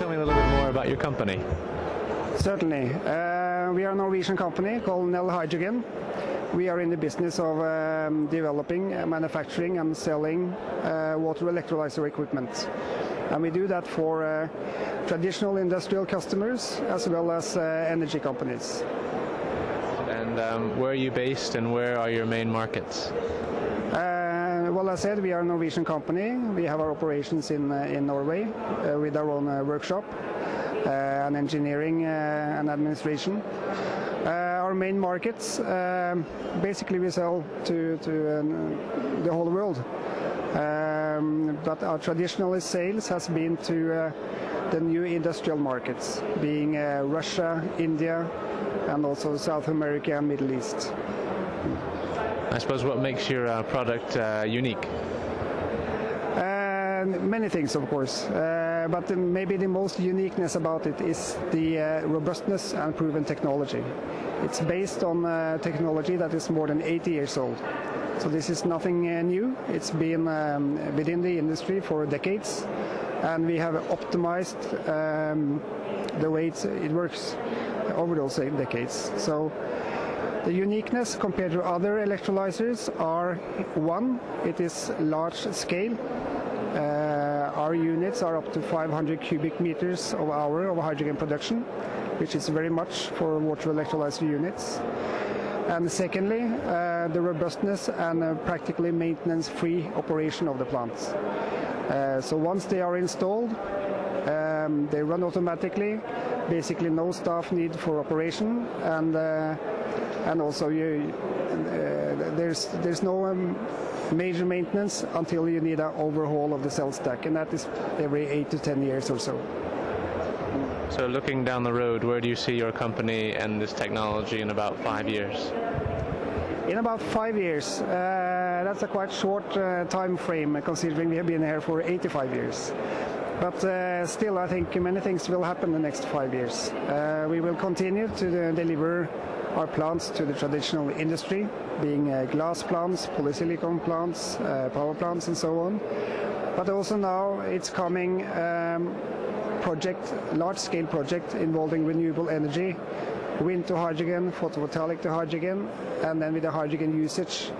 about your company? Certainly. Uh, we are a Norwegian company called Nel Hydrogen. We are in the business of um, developing, uh, manufacturing, and selling uh, water electrolyzer equipment. And we do that for uh, traditional industrial customers as well as uh, energy companies. And um, where are you based and where are your main markets? Well, as I said, we are a Norwegian company. We have our operations in, uh, in Norway uh, with our own uh, workshop and engineering and administration. Our main markets, um, basically we sell to, to um, the whole world. Um, but our traditional sales has been to the new industrial markets, being Russia, India, and also South America and Middle East. I suppose what makes your uh, product uh, unique? Uh, many things, of course, uh, but the, maybe the most uniqueness about it is the uh, robustness and proven technology. It's based on technology that is more than 80 years old. So this is nothing new. It's been um, within the industry for decades, and we have optimized um, the way it works over those decades. So the uniqueness compared to other electrolyzers are one, it is large scale. Uh, our units are up to 500 cubic meters of hour of hydrogen production, which is very much for water electrolyzer units. And secondly, uh, the robustness and uh, practically maintenance-free operation of the plants. Uh, so once they are installed, um, they run automatically. Basically, no staff need for operation, and uh, and also you, uh, there's there's no um, major maintenance until you need an overhaul of the cell stack, and that is every eight to ten years or so. So looking down the road, where do you see your company and this technology in about five years? In about five years, uh, that's a quite short uh, time frame considering we have been here for 85 years. But uh, still, I think many things will happen in the next five years. Uh, we will continue to uh, deliver our plants to the traditional industry, being uh, glass plants, polysilicon plants, uh, power plants, and so on. But also now it's coming um, project, large-scale project involving renewable energy, wind to hydrogen, photovoltaic to hydrogen, and then with the hydrogen usage,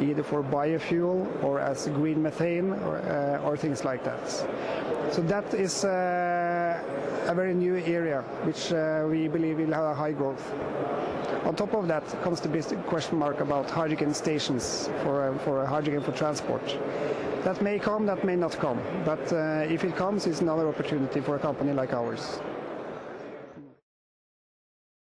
either for biofuel or as green methane or, uh, or things like that. So that is uh, a very new area, which uh, we believe will have a high growth. On top of that comes the big question mark about hydrogen stations for, uh, for hydrogen for transport. That may come, that may not come, but uh, if it comes, it's another opportunity for a company like ours.